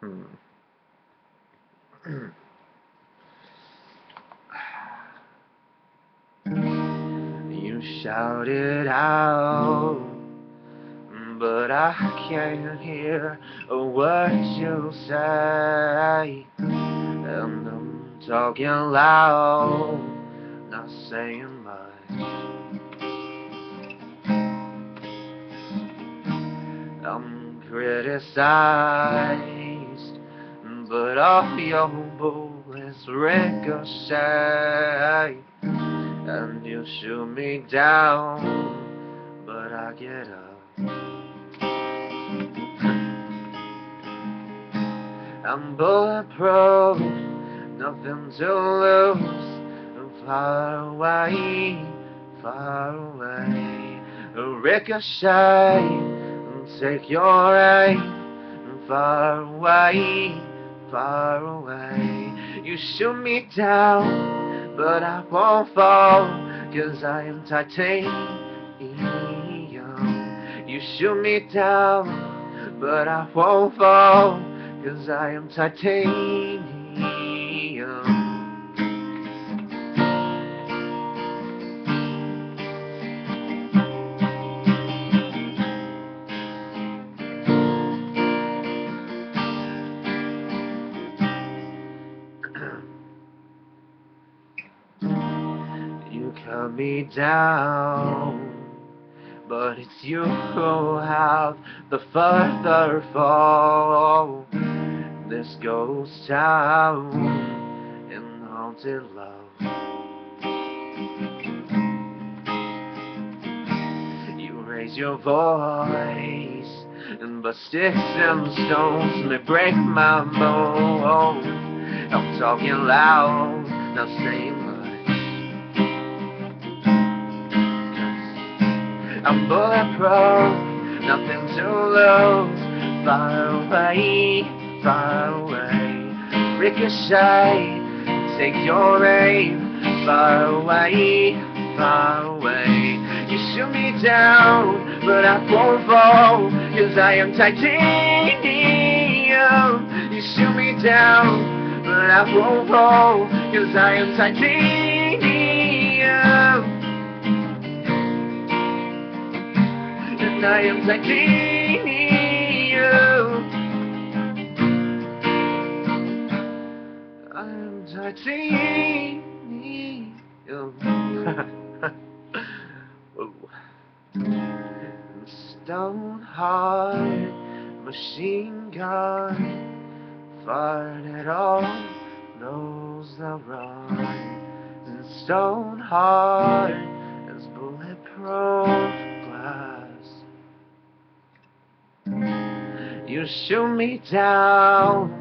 Hmm. you shouted out, but I can't hear word you say. And I'm talking loud, not saying much. I'm criticized, but all your bullets ricochet. And you shoot me down, but I get up. I'm bulletproof, nothing to lose. Far away, far away. Ricochet, and take your aim. Far away, far away. You shoot me down but I won't fall, cause I am titanium. You shoot me down, but I won't fall, cause I am titanium. Cut me down, but it's you who have the further fall. This ghost town in haunted love. You raise your voice, and but sticks and stones may break my bones. I'm talking loud, not saying I'm bulletproof, nothing to lose. Far away, far away. Ricochet, take your aim. Far away, far away. You shoot me down, but I won't fall, cause I am titanium. You shoot me down, but I won't fall, cause I am titanium. And I am titanium. Stone hard machine gun fired at all knows the run. Stone hard as bulletproof glass. You shoot me down,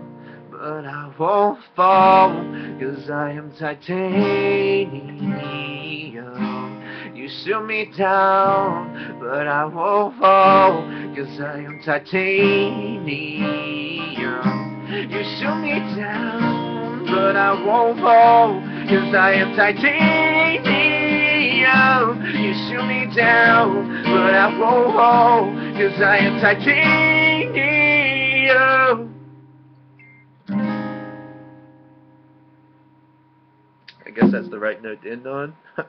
but I won't fall, cause I am titanium. You shoot me down, but I won't fall, cause I am titanium. You shoot me down, but I won't fall, cause I am titanium. You shoot me down, but I won't fall, cause I am titanium. I guess that's the right note to end on.